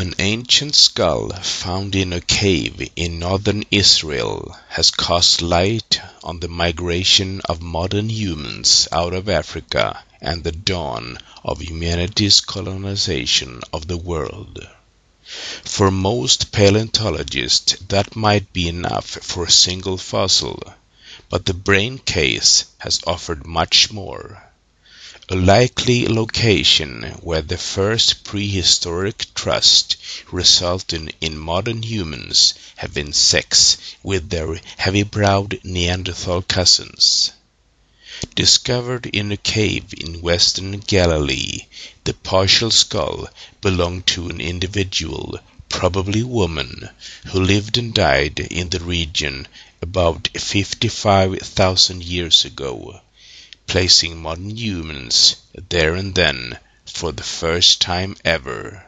An ancient skull found in a cave in northern Israel has cast light on the migration of modern humans out of Africa and the dawn of humanity's colonization of the world. For most paleontologists that might be enough for a single fossil, but the brain case has offered much more. A likely location where the first prehistoric trust resulted in modern humans having sex with their heavy-browed Neanderthal cousins. Discovered in a cave in western Galilee, the partial skull belonged to an individual, probably woman, who lived and died in the region about 55,000 years ago placing modern humans there and then for the first time ever.